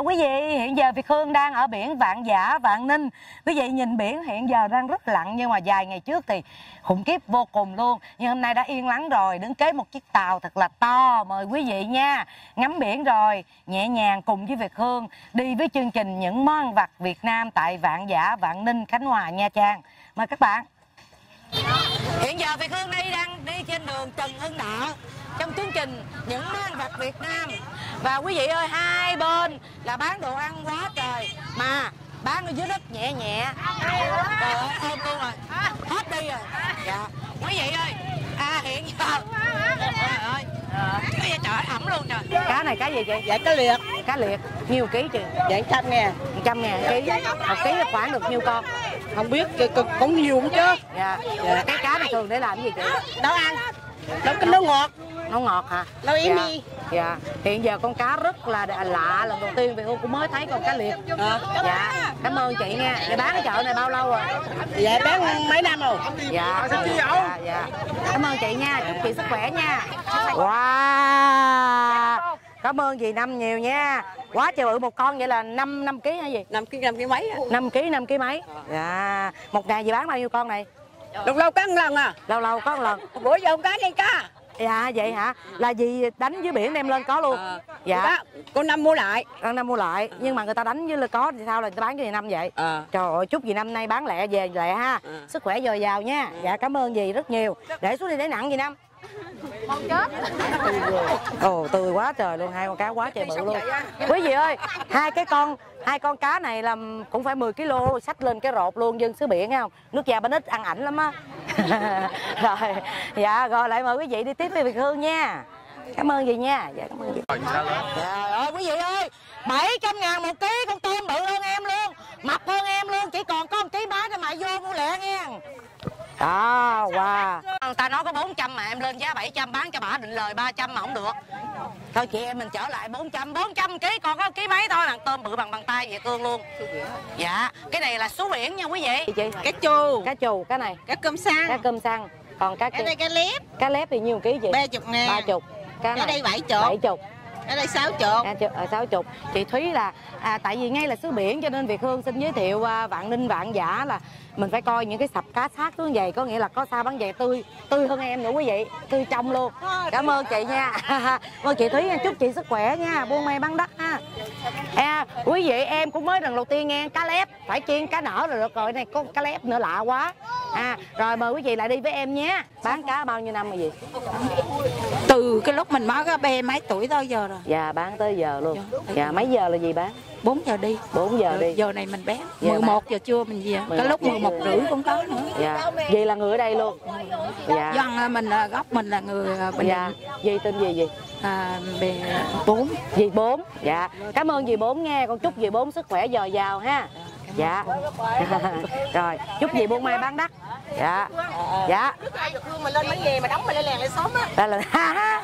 Dạ, quý vị, hiện giờ Việt Hương đang ở biển Vạn Giả, Vạn Ninh. Quý vị nhìn biển hiện giờ đang rất lặng Nhưng mà vài ngày trước thì khủng khiếp vô cùng luôn. Nhưng hôm nay đã yên lắng rồi Đứng kế một chiếc tàu thật là to. Mời quý vị nha Ngắm biển rồi Nhẹ nhàng cùng với Việt Hương Đi với chương trình những món vặt Việt Nam Tại Vạn Giả, Vạn Ninh, Khánh Hòa, Nha Trang. Mời các bạn. Hiện giờ Việt Hương đây đang đi trên đường Trần Hưng Đạo. Trong chương trình những món ăn vặt Việt Nam. Và quý vị ơi hai bên là bán đồ ăn quá trời mà bán ở dưới đất nhẹ nhẹ. Trời ơi ôm luôn rồi. Hết đi rồi. Dạ. Quý vị ơi à hiện giờ. Trời ơi. Bây giờ trời ẩm luôn trời cá này cá gì chị dạ cá liệt. Cá liệt. Nhiêu ký chị? Dạ trăm ngàn. Trăm ngàn ký. Một ký khoảng được nhiêu con không biết cũng nhiều không chứ. Dạ. dạ. Cái cá này thường để làm gì chị? Nấu ăn. Nấu cái nấu ngọt. Nấu ngọt hả? Nấu yến dạ. đi. Dạ. Hiện giờ con cá rất là lạ lần đầu tiên vì hương cũng mới thấy con cá liệt. À. dạ. Cảm ơn chị nha. Chị bán cái chợ này bao lâu rồi? Dạ bán mấy năm rồi. Dạ. Dạ, dạ. cảm ơn chị nha. Chúc chị sức khỏe nha. Wow cảm ơn dì năm nhiều nha. Quá trời bự một con vậy là 5 năm ký hay gì? 5 ký 5 ký mấy 5 ký 5 ký mấy. Dạ. Một ngày dì bán bao nhiêu con này? Lâu lâu có một lần à? Lâu lâu có một lần. Bữa giờ không cá đây cá dạ vậy hả? Là gì đánh dưới biển đem lên có luôn. À, dạ. Con năm mua lại. Con năm mua lại à. nhưng mà người ta đánh lên có thì sao là người ta bán cho dì năm vậy? À. trời ơi chúc gì năm nay bán lẹ về lẹ ha. À. sức khỏe dồi dào nha. À. dạ cảm ơn dì rất nhiều. Để xuống đi để nặng gì năm con chết. Ồ tươi quá trời luôn hai con cá quá trời bự luôn. quý vị ơi hai cái con hai con cá này là cũng phải 10 kg xách lên cái rột luôn dân xứ biển không? Nước da bánh ít ăn ảnh lắm á. Rồi dạ rồi lại mời quý vị đi tiếp với việt hương nha. Cảm ơn gì nha? Dạ cảm ơn chị trời ơi quý vị ơi 700 ngàn một ký con tôm bự hơn em luôn mập hơn em luôn chỉ còn có một ký bán cho mày vô mua lẹ nghe. Đó wow người ta nói có 400 mà em lên giá 700 bán cho bà định lời 300 mà không được. Thôi chị em mình trở lại 400 400 ký còn có ký mấy thôi là tôm bự bằng bàn tay vậy cương luôn. Dạ cái này là số biển nha quý vị. Chị cá chù. Cá chù cái này. Cá cơm xăng. Cá cơm xăng. Còn cá cái này cá lép. Cá lép thì nhiêu ký chị? Ba chục ngàn. Ba chục. Cái này. đây bảy chục. Bảy chục ở đây sáu chục. À, sáu chục. Chị thúy là à, tại vì ngay là xứ biển cho nên việt hương xin giới thiệu à, vạn ninh vạn giả là mình phải coi những cái sập cá sát xuống vậy có nghĩa là có sao bán về tươi tươi hơn em nữa quý vị tươi trong luôn. Cảm ơn chị nha. Ơn chị thúy chúc chị sức khỏe nha buôn may bán đắt ha. À, quý vị em cũng mới lần đầu tiên nghe cá lép phải chiên cá nở rồi được rồi này có cá lép nữa lạ quá à rồi mời quý vị lại đi với em nhé. Bán cá bao nhiêu năm rồi gì từ cái lúc mình mới có bê mấy tuổi tới giờ rồi. Dạ bán tới giờ luôn. Dạ mấy giờ là gì bán? 4 giờ đi. 4 giờ đi. giờ này mình bán. Giờ 11 giờ trưa mình về. Cái lúc 11 rưỡi cũng có nữa. Dạ vậy là người ở đây luôn. Dạ. Dân mình gốc mình là người mình dạ. dì tên gì gì à, bè bốn. Dì bốn. Dạ. Cảm ơn dì bốn nghe. Con chúc dì bốn sức khỏe dồi dào ha dạ. Rồi chúc dì buôn may bán đắt. Dạ. Dạ. Mình lên mấy nghề mà đóng mình lên làng lên xóm á là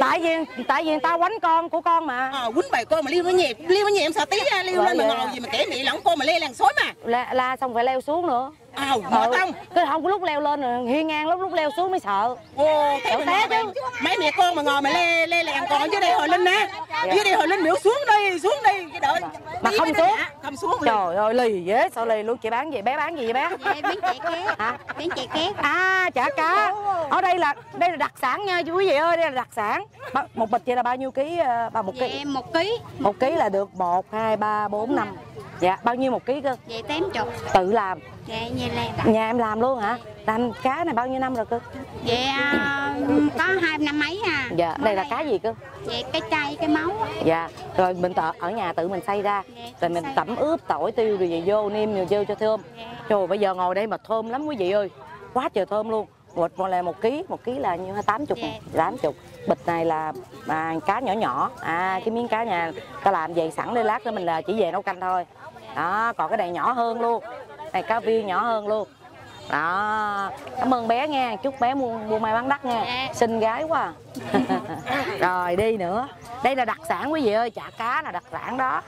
tại vì tại vì tao quánh con của con mà. À, quýnh bài con mà liêu nó nhẹ liêu nó nhẹ em sợ tí liêu lên mà ngồi gì mà kể mị lỏng con mà lê làng xóm mà la, la xong phải leo xuống nữa à mệt không? Cái không có lúc leo lên rồi hiên ngang lúc lúc leo xuống mới sợ. Ô thế té chứ. mấy mẹ con mà ngồi mà lê lê làng còn dưới đây hồi lên nè dưới đây hồi lên biểu xuống đi xuống đi. Cái đợi. Mà không xuống. không xuống trời ơi lì dễ sao lì luôn? Chị bán gì? Bé bán gì vậy bé? Dạ, biến chạy két. Hả? Biến chạy két. À chả cá. Ở đây là đây là đặc sản nha chú quý vị ơi đây là đặc sản. Một bịch vậy là bao nhiêu ký bà một ký? Dạ, một ký. Một ký là được một hai ba bốn năm dạ bao nhiêu một ký cơ? Vậy tám chục. Tự làm? Dạ nhà làm. Nhà em làm luôn hả? Làm cá này bao nhiêu năm rồi cơ? Dạ có hai năm mấy à. Dạ đây là cá gì cơ? Dạ cái chay cái máu dạ rồi mình tự, ở nhà tự mình xay ra. Dạ, rồi mình tẩm ướp tỏi tiêu rồi về vô nêm rồi vô cho thơm. Dạ. trời bây giờ ngồi đây mà thơm lắm quý vị ơi. Quá trời thơm luôn. Một một là một ký một ký là như tám chục. Dạ. tám chục. Bịch này là à, cá nhỏ nhỏ. À cái miếng cá nhà ta làm vậy sẵn để lát nữa mình là chỉ về nấu canh thôi đó còn cái này nhỏ hơn luôn. Này cá viên nhỏ hơn luôn. Đó cảm ơn bé nha. Chúc bé mua mua may bán đắt nha. Dạ. xinh gái quá. Rồi đi nữa. Đây là đặc sản quý vị ơi. Chả cá là đặc sản đó.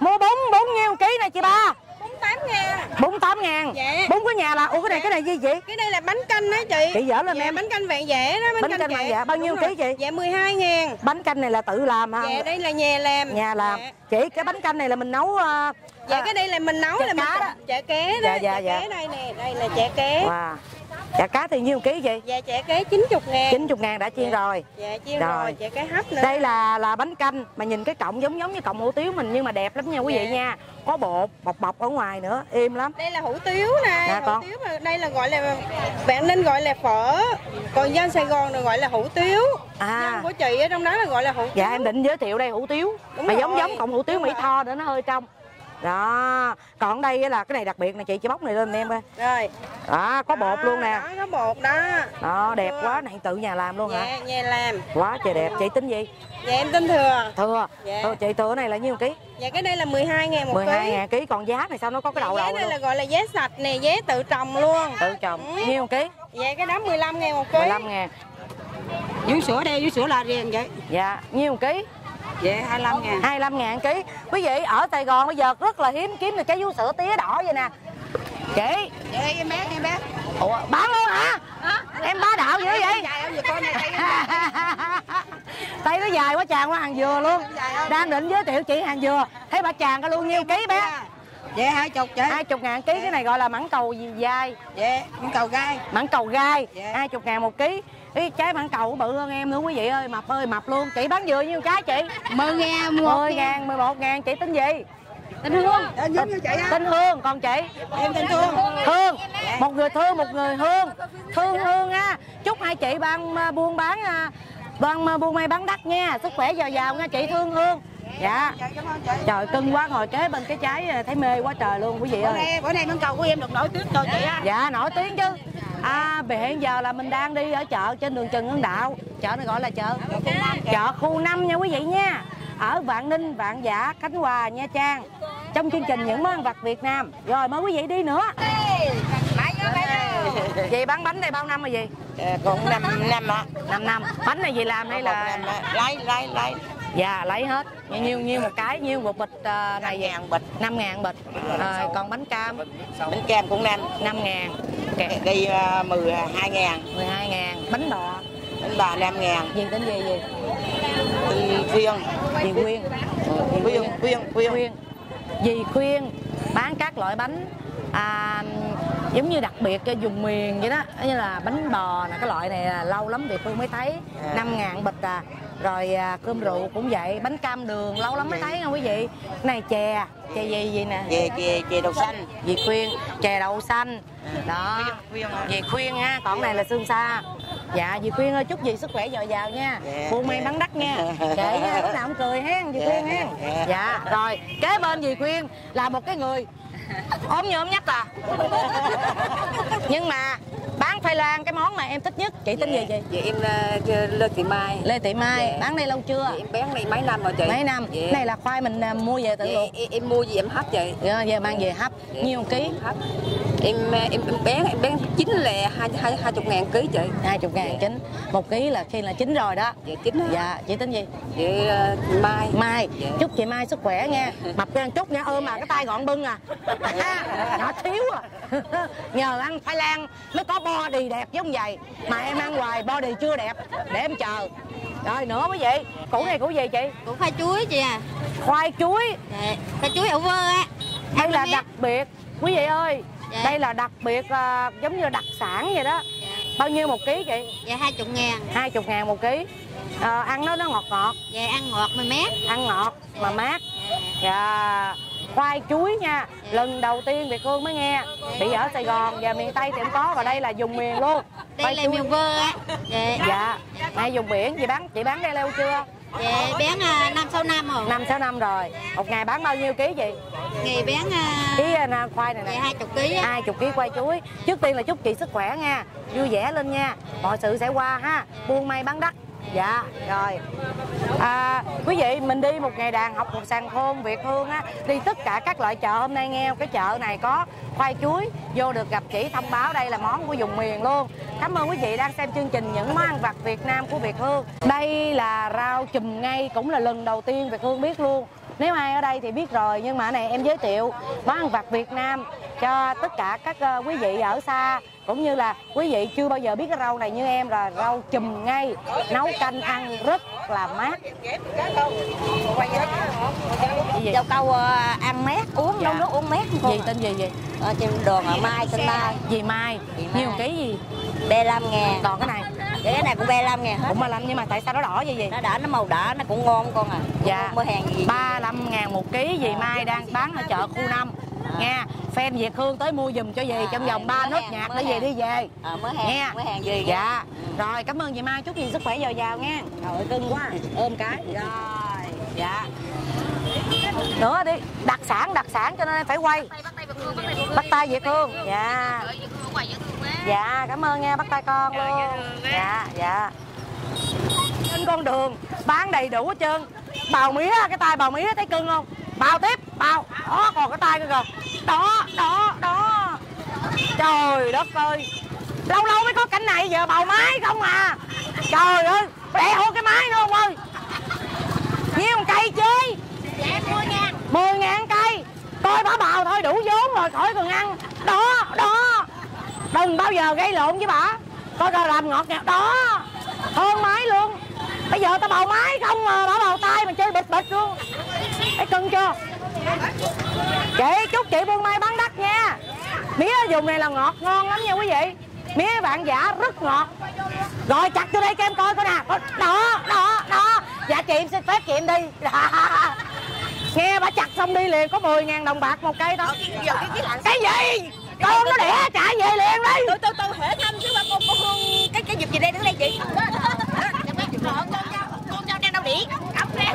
Mua bốn bốn nhiêu ký này chị ba ngàn. 48 ngàn. Dạ. bốn cái nhà là ủa cái này cái này gì chị cái này là bánh canh đó chị. Chị dở lên dạ, em. bánh canh vàng dẻ đó Bánh canh vàng dẻ, bao nhiêu ký chị? dạ 12 ngàn. Bánh canh này là tự làm hả? Dạ đây là nhà làm. Nhà làm. Dạ. chị cái bánh canh này là mình nấu ờ, dạ cái đây là mình nấu chả là mình cá đó. chả ké đó Dạ, dạ, chả dạ. ké đây nè đây là chả ké. Wow. Chả cá thì nhiêu ký chị dạ chả ké 90 ngàn. 90 ngàn đã chiên rồi. Dạ chiên Rồi. rồi chả ké hấp nữa. Đây là là bánh canh mà nhìn cái cọng giống giống như cọng hủ tiếu mình nhưng mà đẹp lắm nha quý vị Dạ. nha. Có bột bọc bọc ở ngoài nữa êm lắm. Đây là hủ tiếu nè Dạ, hủ con. tiếu mà đây là gọi là bạn ninh gọi là phở. Còn dân sài gòn là gọi là hủ tiếu. À. Dân của chị ở trong đó là gọi là hủ tiếu. dạ em định giới thiệu đây hủ tiếu. Đúng mà giống rồi. giống cọng hủ tiếu Đúng mỹ rồi. tho nữa nó hơi trong đó. Còn đây là cái này đặc biệt nè chị chị bóc này lên em coi rồi. Đó có bột Đó, luôn nè. đó có bột đó. Đó đẹp Chưa? quá này tự nhà làm luôn hả? Dạ nhà làm. Quá trời đẹp. Chị tính gì? Dạ em tin thừa. Thừa. Dạ. Thôi, chị thừa này là nhiêu ký? Dạ cái đây là 12 ngàn một 12 ký. ngàn ký còn giá này sao nó có cái đầu giá đầu này luôn? là gọi là giá sạch nè giá tự trồng luôn. Tự trồng. Ừ. nhiêu ký? Dạ cái đó 15 ngàn một ký. 15 ngàn. Dưới sữa đây dưới sữa là riêng vậy. Dạ nhiêu ký dạ 25 ngàn. 25 ngàn ký. Quý vị ở Sài Gòn bây giờ rất là hiếm kiếm được trái vú sữa tía đỏ vậy nè. Chị. Dạ em bé em bé. Ủa bán luôn hả? Em bá đạo dữ vậy? Tay nó dài quá chàng quá hàng dừa luôn. Đang định giới thiệu chị hàng dừa. Thấy bà chàng có luôn nhiêu ký bé dạ hai chục chị hai chục ngàn ký cái này gọi là mãng cầu gì dai dạ con cầu gai. Mãng cầu gai. Dạ. hai chục ngàn một ký. Ý, trái mãng cầu bự hơn em nữa quý vị ơi. Mập ơi mập luôn. Chị bán dừa nhiêu trái chị? 10 ngàn, 10 ngàn 11 ngàn. Chị tính gì? Tình hương. Tên giống như chị á. Tên Hương còn chị? Em tên thương. Hương một người Thương một người Hương. Thương Hương á. Chúc hai chị ban à, buôn bán à, ban à, buôn may bán đắt nha. Sức khỏe giàu giàu nha chị. Thương Hương dạ. Trời cưng quá ngồi kế bên cái trái à, thấy mê quá trời luôn quý vị bữa ơi. nay bữa nay con cầu của em được nổi tiếng rồi chị á dạ nổi tiếng chứ. À vì hiện giờ là mình đang đi ở chợ trên đường Trần Hưng Đạo. Chợ này gọi là chợ chợ khu 5 nha quý vị nha. Ở Vạn Ninh Vạn Giả Khánh Hòa Nha Trang. Trong chương trình những món ăn vặt Việt Nam. Rồi mời quý vị đi nữa. Chị bán bánh đây bao năm rồi gì? còn năm năm á 5 năm. Bánh này gì làm hay là lấy lấy lấy. Dạ lấy hết. Nhiêu nhiêu một cái, nhiêu một bịch à, này ngàn bịch. 5 ngàn bịch. Rồi còn bánh cam. Bánh kem cũng năm 5 ngàn. Kẹ đi uh, 12 ngàn. 12 ngàn. Bánh bò. Bánh bà 5 ngàn. Gì tên gì gì? Dì Quyên. khuyên? Khuyên khuyên Khuyên. Dì Khuyên? Bán các loại bánh à, giống như đặc biệt cho vùng miền vậy đó. Như là bánh bò nè cái loại này là lâu lắm địa phương mới thấy. À. 5 ngàn bịch à. Rồi à, cơm rượu cũng vậy. Bánh cam đường lâu lắm mới thấy nha quý vị. Này chè chè gì gì nè? Chè chè chè đậu xanh. Dì khuyên chè đậu xanh. Đó. Khuyên à. dì khuyên ha còn cái này là xương xa. Dạ dì khuyên ơi chúc dì sức khỏe dồi dào nha. Dạ, buôn may dạ. bán đắt nha kệ nha lúc nào cũng cười hen dì Dạ, khuyên hen. Dạ. dạ rồi kế bên dì khuyên là một cái người ốm như ốm nhất à? Nhưng mà bán khoai lang cái món mà em thích nhất chị tên gì chị Dạ em uh, Lê Thị Mai. Lê thị mai Dạ. bán đây lâu chưa? Dạ, em bán này mấy năm rồi chị. Mấy năm? Dạ. Này là khoai mình à, mua về tự Dạ, luộc. em, em mua gì em hấp chị. Dạ, giờ mang về hấp. Dạ. nhiêu ký? hấp em em em bán em bán chín là hai hai hai chục ngàn ký chị. Hai chục ngàn chín. Một ký là khi là chín rồi đó. Dạ chín dạ chị tính gì? Dạ uh, Mai. Mai. Dạ. chúc chị mai sức khỏe nha. Mập ra chút nha. Ôm mà cái tay gọn bưng à. Nhỏ thiếu à. Nhờ ăn khoai lang mới có body đẹp giống vậy. Mà em ăn hoài body chưa đẹp. Để em chờ. Rồi nữa quý vị củ này củ gì chị? Củ khoai chuối chị à. khoai chuối. Dạ. Khoai chuối ủ vơ á. đây là đặc biệt. Quý vị ơi Dạ. đây là đặc biệt à, giống như đặc sản vậy đó Dạ. bao nhiêu một ký chị Dạ 20 ngàn. hai chục ngàn một ký à, ăn nó nó ngọt ngọt Dạ ăn ngọt mà mát. ăn ngọt mà mát Dạ. dạ khoai chuối nha lần đầu tiên việt hương mới nghe bị ở sài gòn và miền tây thì không có và đây là vùng miền luôn Đây Khoai là chuối. miền vơ á. Dạ. dạ ngay vùng biển chị bán chị bán đây lâu chưa Dạ bán à, năm sáu năm rồi. năm sáu năm rồi. Một ngày bán bao nhiêu ký chị Ngày bán à, ký nè, khoai này nè. 20 kg á. hai chục ký khoai chuối. Trước tiên là chúc chị sức khỏe nha. Vui vẻ lên nha. Mọi sự sẽ qua ha. Buôn may bán đắt dạ rồi. À, quý vị mình đi một ngày đàn học một sàn khôn việt hương á đi tất cả các loại chợ hôm nay nghe cái chợ này có khoai chuối vô được gặp chỉ thông báo đây là món của vùng miền luôn. Cảm ơn quý vị đang xem chương trình những món ăn vặt việt nam của việt hương. Đây là rau chùm ngay cũng là lần đầu tiên việt hương biết luôn. Nếu ai ở đây thì biết rồi nhưng mà này em giới thiệu món ăn vặt Việt Nam cho tất cả các ờ, quý vị ở xa cũng như là quý vị chưa bao giờ biết cái rau này như em là rau chùm ngay nấu canh ăn rất là mát. Gì? Dâu câu ờ, ăn mát, uống Dạ. nấu nước uống mát không gì tên gì vậy? Ở trên đường ở Mai, tên ta gì mai? Nhiều ký gì? 35 ngàn còn cái này? Cái này cũng 35 ngàn hết cũng mà lạnh nhưng mà tại sao nó đỏ vậy vậy Nó đỏ, nó màu đỏ, nó cũng ngon con à. Dạ. Mua hàng gì. 35 ngàn một ký dì Mai đang bán ở chợ khu 5 nha fan Việt Hương tới mua giùm cho dì À, trong vòng 3 mới nốt hàng, nhạc để về đi về. Ờ, mới hàng, Nghe. mới hàng gì dạ. Rồi cảm ơn dì Mai. Chúc dì sức khỏe dồi dào nha. Trời cưng quá. Ôm cái. Rồi. Dạ. Nữa đi. Đặc sản đặc sản cho nên em phải quay. Bắt tay Việt Hương dạ. Dạ. Cảm ơn nha. Bắt tay con luôn. Dạ dạ. Trên con đường bán đầy đủ hết trơn. Bào mía cái tay bào mía thấy cưng không? Bào tiếp bao đó còn cái tay nữa kìa. Đó đó đó. Trời đất ơi. Lâu lâu mới có cảnh này giờ bầu máy không à. Trời ơi đẻ hộ cái máy nữa không ơi. Nhiêu một cây chứ Dạ, mười ngàn 10 ngàn cây. Coi bả bào thôi đủ vốn rồi khỏi cần ăn. Đó đó. Đừng bao giờ gây lộn với bả. Coi coi làm ngọt ngào. Đó. Hơn máy luôn. Bây giờ tao bào máy không mà bả bào tay mà chơi bịch bịch luôn. Thấy cưng chưa? Chị chúc chị buôn may bán đắt nha. Mía dùng này là ngọt ngon lắm nha quý vị. Mía bạn giả rất ngọt. Rồi chặt vô đây cho em coi coi nè. Đó đó đó dạ chị em xin phép chị em đi. Nghe bà chặt xong đi liền có 10 ngàn đồng bạc một cây thôi cái gì con nó đẻ trả về liền đi tôi tôi tôi hỏi thăm chứ mà con con Hương cái cái dịp gì đây đứng đây chị con dâu đang đâu đĩ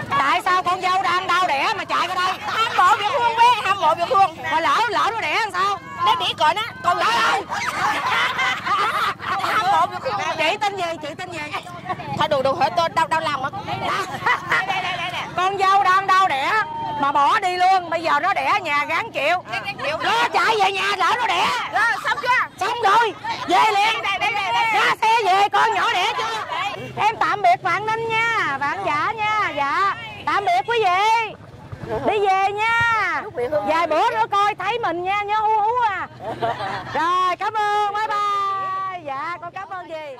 tại sao con dâu đang đau đẻ mà chạy qua đây hâm mộ Việt Hương Việt Hương mà lỡ lỡ nó đẻ làm sao? Nó đĩ cội nó con trời ơi chị tin gì? Chị tin gì? Thôi đủ đủ hỏi tôi đau đau lòng con dâu đang đau đẻ mà bỏ đi luôn. Bây giờ nó đẻ nhà gán chịu. Nó chạy về nhà lỡ nó đẻ. Rồi xong chưa? Xong rồi. Về liền. ra xe về con nhỏ đẻ chưa? Em tạm biệt bạn ninh nha. Bạn giả nha. Dạ. Tạm biệt quý vị đi về nha. Vài bữa nữa coi thấy mình nha nhớ hú hú à. Rồi cảm ơn bye bye. Dạ con cảm ơn gì